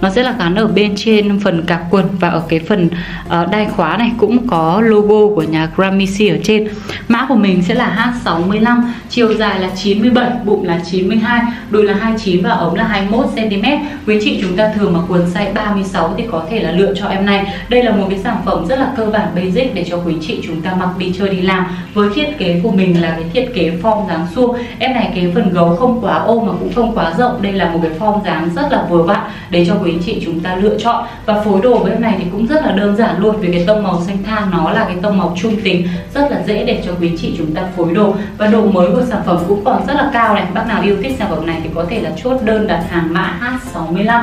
nó sẽ là gắn ở bên trên phần cạp quần và ở cái phần uh, đai khóa này cũng có logo của nhà Grammy ở trên. Mã của mình sẽ là H65 chiều dài là 97 bụng là 92 đùi là 29 và ống là 21 cm quý chị chúng ta thường mặc quần size 36 thì có thể là lựa cho em này. Đây là một cái sản phẩm rất là cơ bản basic để cho quý chị chúng ta mặc đi chơi đi làm. Với thiết kế của mình là cái thiết kế form dáng suông. Em này cái phần gấu không quá ôm mà cũng không quá rộng. Đây là một cái form dáng rất là vừa vặn để cho quý quý chị chúng ta lựa chọn. Và phối đồ với này thì cũng rất là đơn giản luôn, vì cái tông màu xanh than nó là cái tông màu trung tính, rất là dễ để cho quý chị chúng ta phối đồ. Và độ mới của sản phẩm cũng còn rất là cao này. Bác nào yêu thích sản phẩm này thì có thể là chốt đơn đặt hàng mã H65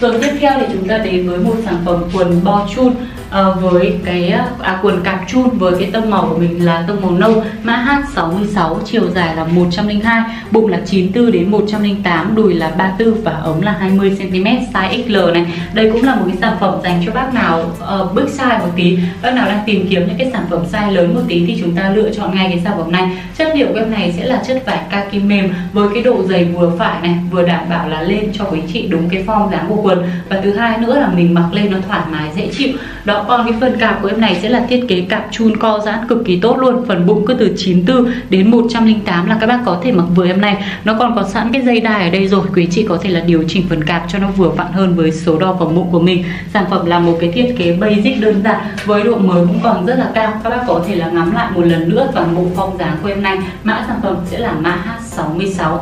rồi tiếp theo thì chúng ta đến với một sản phẩm quần bo chun. Ờ, với cái ờ, à, quần cạp chun với cái tông màu của mình là tông màu nâu mã H66 chiều dài là 102 bụng là 94 đến 108 đùi là 34 và ống là 20 cm size XL này. Đây cũng là một cái sản phẩm dành cho bác nào uh, bước size một tí bác nào đang tìm kiếm những cái sản phẩm size lớn một tí thì chúng ta lựa chọn ngay cái sản phẩm này. Chất liệu của em này sẽ là chất vải kaki mềm với cái độ dày vừa phải này vừa đảm bảo là lên cho quý chị đúng cái form dáng của quần. Và thứ hai nữa là mình mặc lên nó thoải mái dễ chịu. Đó còn cái phần cạp của em này sẽ là thiết kế cạp chun co giãn cực kỳ tốt luôn. Phần bụng cứ từ 94 đến 108 là các bác có thể mặc vừa em này. Nó còn có sẵn cái dây đai ở đây rồi, quý chị có thể là điều chỉnh phần cạp cho nó vừa vặn hơn với số đo vòng bụng của mình. Sản phẩm là một cái thiết kế basic đơn giản với độ mới cũng còn rất là cao. Các bác có thể là ngắm lại một lần nữa toàn bộ phong dáng của em này. Mã sản phẩm sẽ là mã H66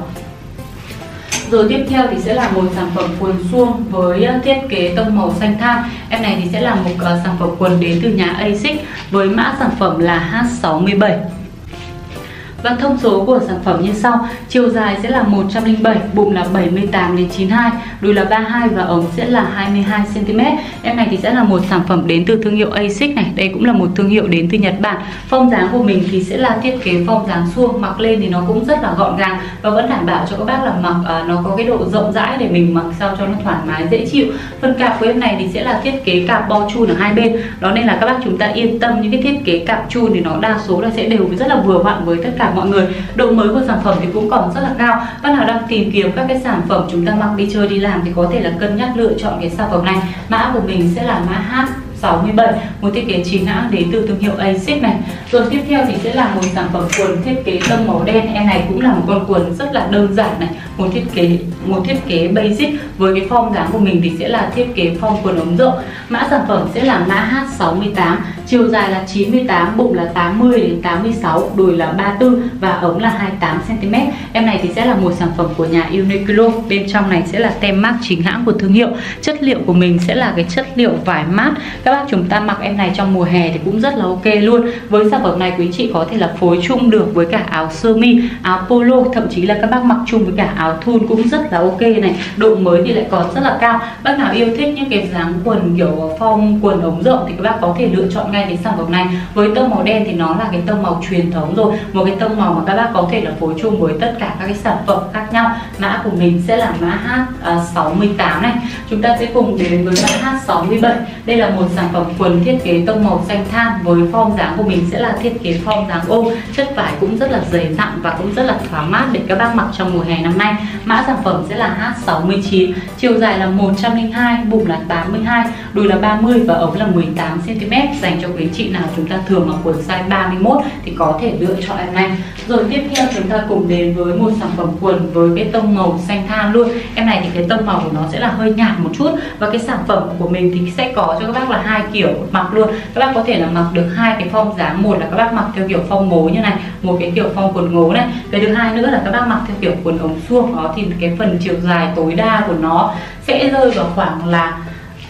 rồi tiếp theo thì sẽ là một sản phẩm quần suông với ờ, thiết kế tông màu xanh than Em này thì sẽ là một ờ, sản phẩm quần đến từ nhà Asics với mã sản phẩm là H67 và thông số của sản phẩm như sau. Chiều dài sẽ là 107, bụng là 78 đến 92 Đùi là 32 và ống sẽ là 22 cm Em này thì sẽ là một sản phẩm đến từ thương hiệu Asics này. Đây cũng là một thương hiệu đến từ Nhật Bản. Phong dáng của mình thì sẽ là thiết kế phong dáng suông Mặc lên thì nó cũng rất là gọn gàng Và vẫn đảm bảo cho các bác là mặc uh, nó có cái độ rộng rãi để mình mặc sao cho nó thoải mái dễ chịu. Phần cạp của em này thì sẽ là thiết kế cạp bo chun ở hai bên. Đó nên là các bác chúng ta yên tâm những cái thiết kế cạp chun thì nó đa số là sẽ đều rất là vừa vặn với tất cả mọi người. Độ mới của sản phẩm thì cũng còn rất là cao. Bạn nào đang tìm kiếm các cái sản phẩm chúng ta mặc đi chơi, đi làm thì có thể là cân nhắc lựa chọn cái sản phẩm này. Mã của mình sẽ là mã H 67 một thiết kế chính hãng đến từ thương hiệu ASIC này. Rồi tiếp theo thì sẽ là một sản phẩm quần thiết kế tông màu đen. Em này cũng là một con quần rất là đơn giản này một thiết kế, một thiết kế basic với cái form dáng của mình thì sẽ là thiết kế form quần ống rộng. Mã sản phẩm sẽ là mã H68 chiều dài là 98 bụng là 80 đến 86 đùi là 34 và ống là 28 cm em này thì sẽ là một sản phẩm của nhà Uniqlo. Bên trong này sẽ là tem mác chính hãng của thương hiệu. Chất liệu của mình sẽ là cái chất liệu vải mát. Các bác chúng ta mặc em này trong mùa hè thì cũng rất là ok luôn. Với sản phẩm này quý chị có thể là phối chung được với cả áo sơ mi, áo polo, thậm chí là các bác mặc chung với cả áo thun cũng rất là ok này. Độ mới thì lại còn rất là cao. Bác nào yêu thích những cái dáng quần kiểu form quần ống rộng thì các bác có thể lựa chọn ngay cái sản phẩm này. Với tông màu đen thì nó là cái tông màu truyền thống rồi. Một cái tông màu mà các bác có thể là phối chung với tất cả các cái sản phẩm khác nhau. Mã của mình sẽ là mã H68 này. Chúng ta sẽ cùng đến với mã H67 đây là một sản phẩm quần thiết kế tông màu xanh than với form dáng của mình sẽ là thiết kế form dáng ôm. Chất vải cũng rất là dày dặn và cũng rất là thoáng mát để các bác mặc trong mùa hè năm nay mã sản phẩm sẽ là H69 chiều dài là 102 bụng là 82 đùi là 30 và ống là 18 cm dành cho quý chị nào chúng ta thường mặc quần size 31 thì có thể lựa chọn em này. Rồi tiếp theo chúng ta cùng đến với một sản phẩm quần với cái tông màu xanh than luôn. Em này thì cái tông màu của nó sẽ là hơi nhạt một chút và cái sản phẩm của mình thì sẽ có cho các bác là hai kiểu mặc luôn. Các bác có thể là mặc được hai cái phong dáng. Một là các bác mặc theo kiểu phong ngố như này, một cái kiểu phong quần ngố này. Cái thứ hai nữa là các bác mặc theo kiểu quần ống suông nó thì cái phần chiều dài tối đa của nó sẽ rơi vào khoảng là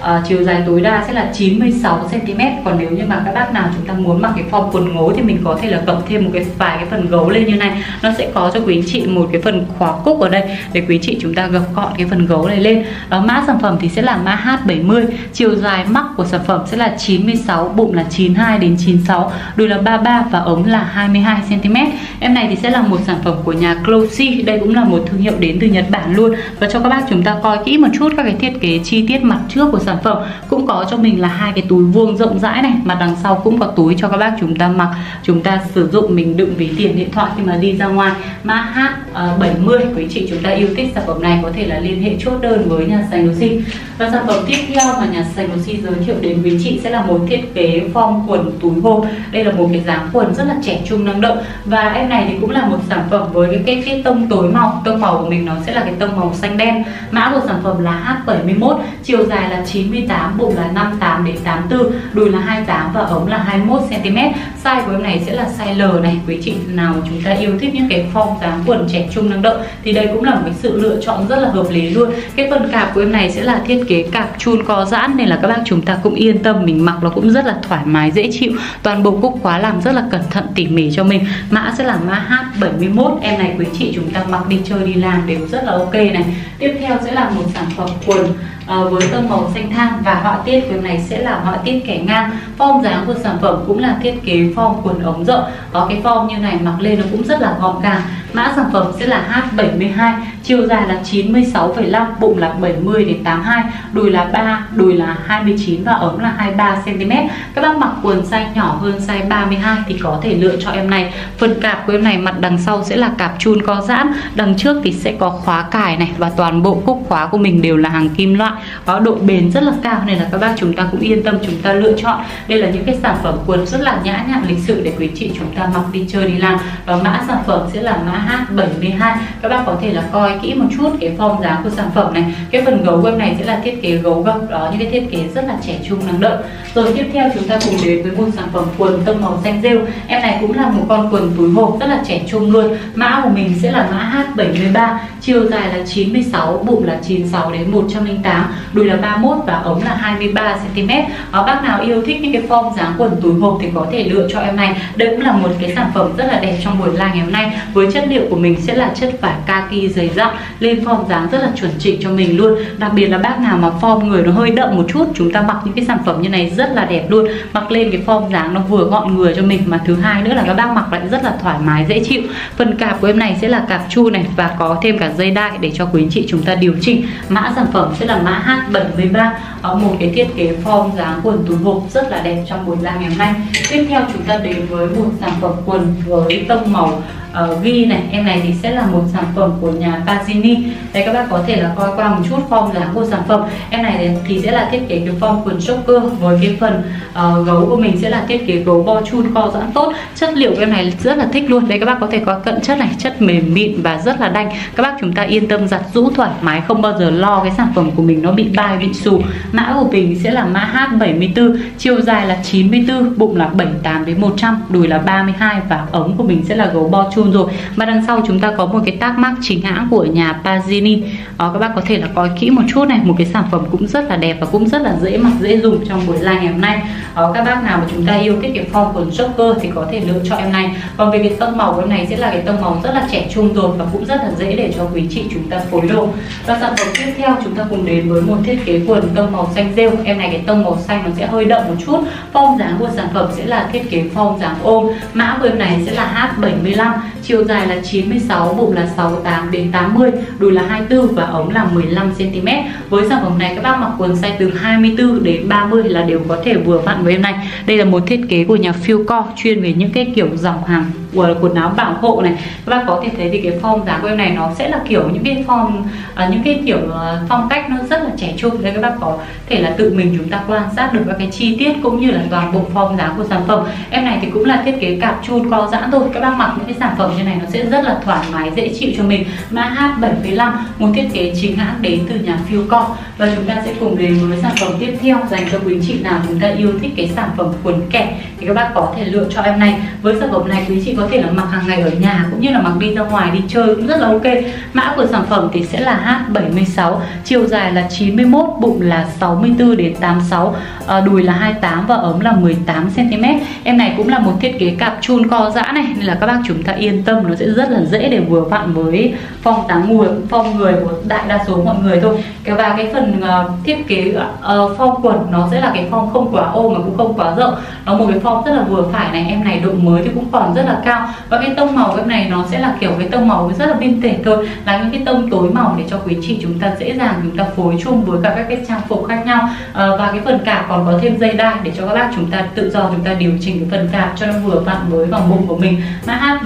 à, chiều dài tối đa sẽ là 96 cm còn nếu như mà các bác nào chúng ta muốn mặc cái form quần ngố thì mình có thể là cầm thêm một cái vài cái phần gấu lên như này. Nó sẽ có cho quý anh chị một cái phần khóa cúc ở đây để quý chị chúng ta gập gọn cái phần gấu này lên. Đó mã sản phẩm thì sẽ là mã H70 chiều dài mắc của sản phẩm sẽ là 96 bụng là 92 đến 96 đùi là 33 và ống là 22 cm em này thì sẽ là một sản phẩm của nhà Closy đây cũng là một thương hiệu đến từ Nhật Bản luôn. Và cho các bác chúng ta coi kỹ một chút các cái thiết kế chi tiết mặt trước của sản sản phẩm. Cũng có cho mình là hai cái túi vuông rộng rãi này mà đằng sau cũng có túi cho các bác chúng ta mặc. Chúng ta sử dụng mình đựng ví tiền điện thoại khi mà đi ra ngoài. Mã H70 ờ, quý chị chúng ta yêu thích sản phẩm này có thể là liên hệ chốt đơn với nhà sành Lucy và sản phẩm tiếp theo mà nhà sành Lucy giới thiệu đến quý chị sẽ là một thiết kế form quần túi hộp đây là một cái dáng quần rất là trẻ trung năng động. Và em này thì cũng là một sản phẩm với cái cái, cái tông tối màu tông màu của mình nó sẽ là cái tông màu xanh đen. Mã của sản phẩm là H71 chiều dài là 9 98, bụng là 58 đến 84, đùi là 28 và ống là 21 cm. Size của em này sẽ là size L này. Quý chị nào chúng ta yêu thích những cái form dáng quần trẻ trung năng động thì đây cũng là một cái sự lựa chọn rất là hợp lý luôn. Cái phần cạp của em này sẽ là thiết kế cạp chun co giãn nên là các bác chúng ta cũng yên tâm mình mặc nó cũng rất là thoải mái dễ chịu. Toàn bộ cúc khóa làm rất là cẩn thận tỉ mỉ cho mình. Mã sẽ là mã H71. Em này quý chị chúng ta mặc đi chơi đi làm đều rất là ok này. Tiếp theo sẽ là một sản phẩm quần Ờ, với tông màu xanh than và họa tiết của này sẽ là họa tiết kẻ ngang, form dáng của sản phẩm cũng là thiết kế form quần ống rộng. Có cái form như này, mặc lên nó cũng rất là gọn gàng mã sản phẩm sẽ là H72 chiều dài là 96,5 bụng là 70 đến 82 đùi là 3 đùi là 29 và ống là 23 cm các bác mặc quần size nhỏ hơn size 32 thì có thể lựa cho em này. Phần cạp của em này mặt đằng sau sẽ là cạp chun co giãn đằng trước thì sẽ có khóa cài này và toàn bộ cúc khóa của mình đều là hàng kim loại. Có độ bền rất là cao nên là các bác chúng ta cũng yên tâm chúng ta lựa chọn. Đây là những cái sản phẩm quần rất là nhã nhặn lịch sự để quý chị chúng ta mặc đi chơi đi làm. Và mã sản phẩm sẽ là mã H72 các bác có thể là coi kỹ một chút cái form dáng của sản phẩm này. Cái phần gấu của em này sẽ là thiết kế gấu gập đó những cái thiết kế rất là trẻ trung năng động. Rồi tiếp theo chúng ta cùng đến với một sản phẩm quần tông màu xanh rêu. Em này cũng là một con quần túi hộp rất là trẻ trung luôn. Mã của mình sẽ là mã H73 chiều dài là 96 bụng là 96 đến 108 đùi là 31 và ống là 23 cm đó, bác nào yêu thích những cái form dáng quần túi hộp thì có thể lựa cho em này. Đây cũng là một cái sản phẩm rất là đẹp trong buổi live ngày hôm nay. Với chất liệu của mình sẽ là chất vải kaki dày dặn, lên form dáng rất là chuẩn chỉnh cho mình luôn. Đặc biệt là bác nào mà form người nó hơi đậm một chút, chúng ta mặc những cái sản phẩm như này rất là đẹp luôn. Mặc lên cái form dáng nó vừa gọn người cho mình, mà thứ hai nữa là các bác mặc lại rất là thoải mái, dễ chịu. Phần cạp của em này sẽ là cạp chu này và có thêm cả dây đai để cho quý anh chị chúng ta điều chỉnh. Mã sản phẩm sẽ là mã H73, ở một cái thiết kế form dáng quần túi hộp rất là đẹp trong buổi ra ngày hôm nay. Tiếp theo chúng ta đến với một sản phẩm quần với tông màu uh, ghi này em này thì sẽ là một sản phẩm của nhà Pazini đây các bác có thể là coi qua một chút form dáng của sản phẩm. Em này thì sẽ là thiết kế cái form quần choker với cái phần uh, gấu của mình sẽ là thiết kế gấu bo chun co giãn tốt. Chất liệu của em này rất là thích luôn. Đây các bác có thể có cận chất này chất mềm mịn và rất là đanh. Các bác chúng ta yên tâm giặt rũ thoải mái không bao giờ lo cái sản phẩm của mình nó bị bay bị xù mã của mình sẽ là mã H74 chiều dài là 94 bụng là 78 đến 100 đùi là 32 và ống của mình sẽ là gấu bo chun chun rồi. Và đằng sau chúng ta có một cái tag mark chính hãng của nhà Pazini. Đó, các bác có thể là coi kỹ một chút này một cái sản phẩm cũng rất là đẹp và cũng rất là dễ mặc dễ dùng trong buổi live ngày hôm nay. Đó, các bác nào mà chúng ta yêu thích cái form quần jogger thì có thể lựa chọn em này. Còn về cái tông màu của em này sẽ là cái tông màu rất là trẻ trung rồi và cũng rất là dễ để cho quý chị chúng ta phối đồ. Và sản phẩm tiếp theo chúng ta cùng đến với một thiết kế quần tông màu xanh rêu. Em này cái tông màu xanh nó sẽ hơi đậm một chút. Form dáng của sản phẩm sẽ là thiết kế form dáng ôm. Mã của em này sẽ là H75 chiều dài là 96, bụng là 68 đến 80, đùi là 24 và ống là 15 cm. Với sản phẩm này các bác mặc quần size từ 24 đến 30 là đều có thể vừa vặn với em này. Đây là một thiết kế của nhà Philco chuyên về những cái kiểu dòng hàng của quần áo bảo hộ này. Các bác có thể thấy thì cái form dáng của em này nó sẽ là kiểu những cái form à, những cái kiểu à, phong cách nó rất là trẻ trung. nên các bác có thể là tự mình chúng ta quan sát được các cái chi tiết cũng như là toàn bộ form dáng của sản phẩm. Em này thì cũng là thiết kế cạp chun co giãn thôi. Các bác mặc những cái sản phẩm phẩm như này nó sẽ rất là thoải mái dễ chịu cho mình. Mã H75 một thiết kế chính hãng đến từ nhà Philco và chúng ta sẽ cùng đến với sản phẩm tiếp theo dành cho quý chị nào chúng ta yêu thích cái sản phẩm cuốn kẻ thì các bác có thể lựa cho em này. Với sản phẩm này quý chị có thể là mặc hàng ngày ở nhà cũng như là mặc đi ra ngoài đi chơi cũng rất là ok. Mã của sản phẩm thì sẽ là H76 chiều dài là 91 bụng là 64 đến 86 à, ờ, đùi là 28 và ống là 18 cm em này cũng là một thiết kế cạp chun co giãn này nên là các bác chúng ta yên tâm nó sẽ rất là dễ để vừa vặn với phong dáng người phong người của đại đa số mọi người thôi. Cái và cái phần uh, thiết kế uh, phong quần nó sẽ là cái phong không quá ô mà cũng không quá rộng. Nó một cái phong rất là vừa phải này em này độ mới thì cũng còn rất là cao. Và cái tông màu cái này nó sẽ là kiểu cái tông màu rất là vintage thôi là những cái tông tối màu để cho quý chị chúng ta dễ dàng chúng ta phối chung với cả các cái trang phục khác nhau. Uh, và cái phần cạp còn có thêm dây đai để cho các bác chúng ta tự do chúng ta điều chỉnh cái phần cạp cho nó vừa vặn với vòng bụng của mình. Mã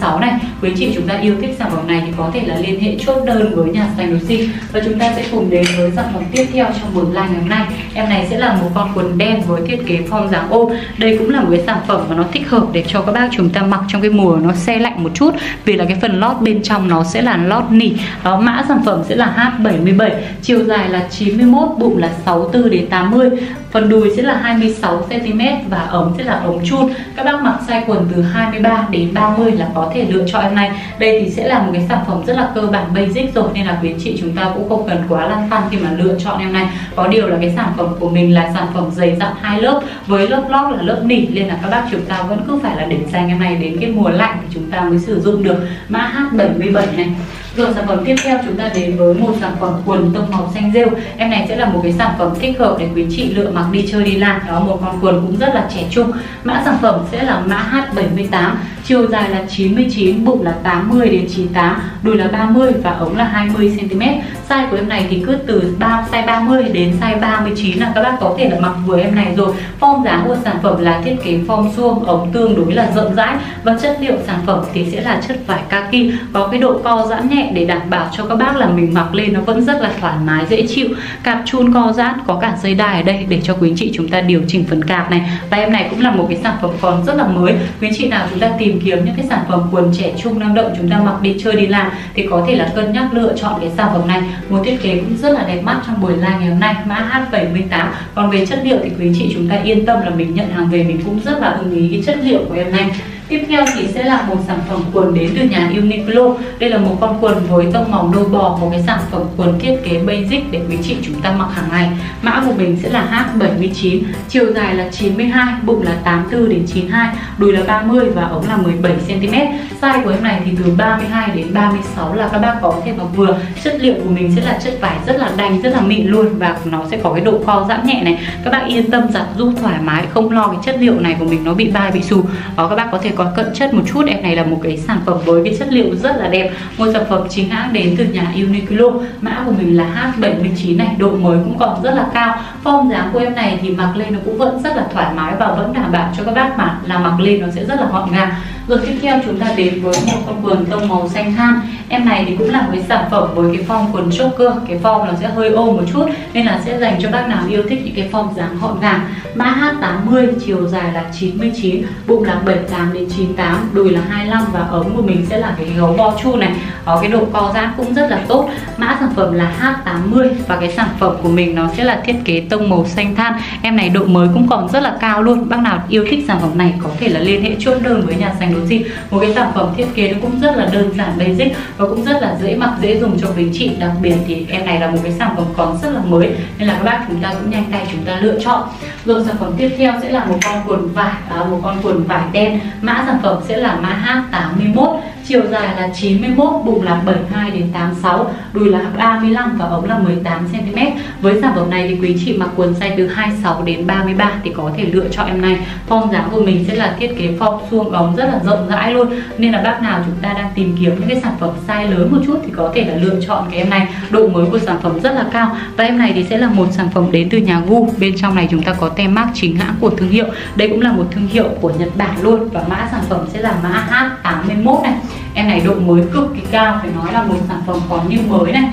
H76 này quý chị chúng ta yêu thích sản phẩm này thì có thể là liên hệ chốt đơn với nhà sành Lucy và chúng ta sẽ cùng đến với sản phẩm tiếp theo trong buổi live ngày hôm nay. Em này sẽ là một con quần đen với thiết kế form dáng ôm đây cũng là một cái sản phẩm mà nó thích hợp để cho các bác chúng ta mặc trong cái mùa nó xe lạnh một chút, vì là cái phần lót bên trong nó sẽ là lót nỉ. Đó, mã sản phẩm sẽ là H77 chiều dài là 91 bụng là 64 đến 80 phần đùi sẽ là 26 cm và ống sẽ là ống chun. Các bác mặc size quần từ 23 đến 30 là có có thể lựa chọn em này. Đây thì sẽ là một cái sản phẩm rất là cơ bản, basic rồi, nên là quý chị chúng ta cũng không cần quá lăn tăn khi mà lựa chọn em này. Có điều là cái sản phẩm của mình là sản phẩm dày dặn hai lớp, với lớp lót là lớp nỉ, nên là các bác chúng ta vẫn cứ phải là để dành em này đến cái mùa lạnh thì chúng ta mới sử dụng được. Mã H77 này. Rồi, sản phẩm tiếp theo chúng ta đến với một sản phẩm quần tông màu xanh rêu. Em này sẽ là một cái sản phẩm thích hợp để quý chị lựa mặc đi chơi đi làm. Đó, một con quần cũng rất là trẻ trung. Mã sản phẩm sẽ là mã H78 Chiều dài là 99, bụng là 80 đến 98 Đùi là 30 và ống là 20cm Size của em này thì cứ từ size 30 đến size 39 là các bác có thể là mặc vừa em này rồi. Form dáng của sản phẩm là thiết kế form suông, Ống tương đối là rộng rãi Và chất liệu sản phẩm thì sẽ là chất vải kaki, Có cái độ co giãn nhẹ để đảm bảo cho các bác là mình mặc lên nó vẫn rất là thoải mái, dễ chịu. Cạp chun co giãn, có cả dây đai ở đây để cho quý anh chị chúng ta điều chỉnh phần cạp này. Và em này cũng là một cái sản phẩm còn rất là mới. Quý anh chị nào chúng ta tìm kiếm những cái sản phẩm quần trẻ trung, năng động chúng ta mặc đi, chơi đi làm thì có thể là cân nhắc lựa chọn cái sản phẩm này một thiết kế cũng rất là đẹp mắt trong buổi live ngày hôm nay. Mã H78 còn về chất liệu thì quý chị chúng ta yên tâm là mình nhận hàng về mình cũng rất là ưng ý cái chất liệu của em này. Tiếp theo thì sẽ là một sản phẩm quần đến từ nhà Uniqlo. Đây là một con quần với tông màu đôi bò Một cái sản phẩm quần thiết kế basic để quý chị chúng ta mặc hàng ngày. Mã của mình sẽ là H79 Chiều dài là 92, bụng là 84 đến 92 Đùi là 30 và ống là 17cm Size của em này thì từ 32 đến 36 là các bác có thể mặc vừa. Chất liệu của mình sẽ là chất vải rất là đành, rất là mịn luôn Và nó sẽ có cái độ co giãn nhẹ này. Các bác yên tâm giặt du thoải mái Không lo cái chất liệu này của mình nó bị bay bị xù Đó các bác có thể có cận chất một chút. Em này là một cái sản phẩm với cái chất liệu rất là đẹp. Một sản phẩm chính hãng đến từ nhà Uniqlo. Mã của mình là H79 này, độ mới cũng còn rất là cao. Form dáng của em này thì mặc lên nó cũng vẫn rất là thoải mái và vẫn đảm bảo cho các bác mà là mặc lên nó sẽ rất là gọn gàng rồi tiếp theo chúng ta đến với một con quần tông màu xanh than Em này thì cũng là một sản phẩm với cái form quần choker. Cái form nó sẽ hơi ôm một chút, Nên là sẽ dành cho bác nào yêu thích những cái form dáng gọn gàng. Mã H80 chiều dài là 99 Bụng là 78 đến 98 Đùi là 25 và ống của mình sẽ là cái gấu bo chu này. Có cái độ co giãn cũng rất là tốt. Mã sản phẩm là H80 Và cái sản phẩm của mình nó sẽ là thiết kế tông màu xanh than. Em này độ mới cũng còn rất là cao luôn. Bác nào yêu thích sản phẩm này có thể là liên hệ chốt đơn với nhà sành Lucy Một cái sản phẩm thiết kế nó cũng rất là đơn giản basic Và cũng rất là dễ mặc dễ dùng cho quý chị. Đặc biệt thì em này là một cái sản phẩm còn rất là mới nên là các bác chúng ta cũng nhanh tay chúng ta lựa chọn. Rồi sản phẩm tiếp theo sẽ là một con quần vải à, một con quần vải đen. Mã sản phẩm sẽ là mã H81 chiều dài là 91 bụng là 72 đến 86 đùi là 35 và ống là 18 cm với sản phẩm này thì quý chị mặc quần size từ 26 đến 33 thì có thể lựa chọn em này. Form dáng của mình sẽ là thiết kế form suông ống rất là rộng rãi luôn. Nên là bác nào chúng ta đang tìm kiếm những cái sản phẩm size lớn một chút thì có thể là lựa chọn cái em này. Độ mới của sản phẩm rất là cao. Và em này thì sẽ là một sản phẩm đến từ nhà Gu. Bên trong này chúng ta có tem mác chính hãng của thương hiệu. Đây cũng là một thương hiệu của Nhật Bản luôn. Và mã sản phẩm sẽ là mã H81 này em này độ mới cực kỳ cao, phải nói là một sản phẩm còn như mới này.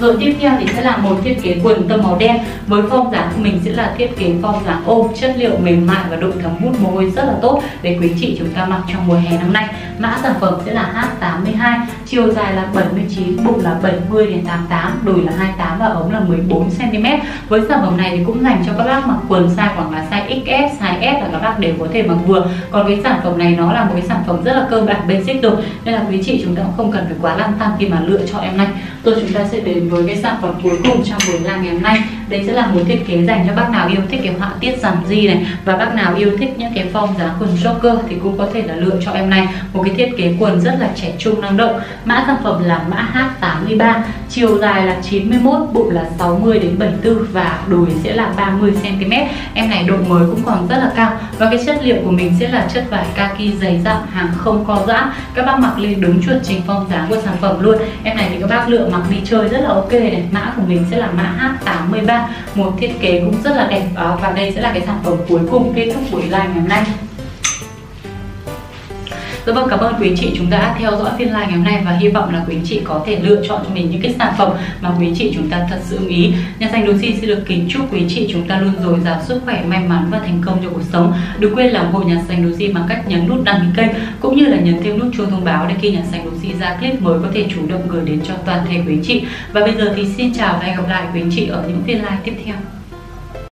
Rồi tiếp theo thì sẽ là một thiết kế quần tông màu đen với form dáng của mình sẽ là thiết kế form dáng ôm, chất liệu mềm mại và độ thấm hút mồ hôi rất là tốt để quý chị chúng ta mặc trong mùa hè năm nay. Mã sản phẩm sẽ là H82 chiều dài là 79 bụng là 70 đến 88 đùi là 28 và ống là 14 cm với sản phẩm này thì cũng dành cho các bác mặc quần size khoảng là size XS size S là các bác đều có thể mặc vừa. Còn cái sản phẩm này nó là một cái sản phẩm rất là cơ bản, basic rồi. Nên là quý chị chúng ta cũng không cần phải quá lăn tăn khi mà lựa chọn em này rồi chúng ta sẽ đến với cái sản phẩm cuối cùng trong buổi làm ngày hôm nay đây sẽ là một thiết kế dành cho bác nào yêu thích cái họa tiết giảm di này, và bác nào yêu thích những cái form dáng quần joker thì cũng có thể là lựa cho em này. Một cái thiết kế quần rất là trẻ trung năng động, mã sản phẩm là mã H83 chiều dài là 91 bụng là 60 đến 74 và đùi sẽ là 30 cm em này độ mới cũng còn rất là cao và cái chất liệu của mình sẽ là chất vải kaki dày dặn, hàng không co giãn các bác mặc lên đúng chuẩn trình form dáng của sản phẩm luôn. Em này thì các bác lựa mặc đi chơi rất là ok này. Mã của mình sẽ là mã H83 một thiết kế cũng rất là đẹp à, và đây sẽ là cái sản phẩm cuối cùng kết thúc buổi live ngày hôm nay. Dạ vâng, cảm ơn quý chị chúng ta đã theo dõi phiên live ngày hôm nay và hy vọng là quý chị có thể lựa chọn cho mình những cái sản phẩm mà quý chị chúng ta thật sự ý. Nhà xanh Lucy xin được kính chúc quý chị chúng ta luôn dồi dào sức khỏe, may mắn và thành công trong cuộc sống. Đừng quên là ủng hộ nhà xanh Lucy bằng cách nhấn nút đăng ký kênh cũng như là nhấn thêm nút chuông thông báo để khi nhà xanh Lucy ra clip mới có thể chủ động gửi đến cho toàn thể quý chị. Và bây giờ thì xin chào và hẹn gặp lại quý chị ở những phiên live tiếp theo.